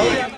Oh, yeah.